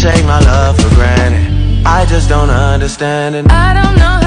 take my love for granted. I just don't understand it. I don't know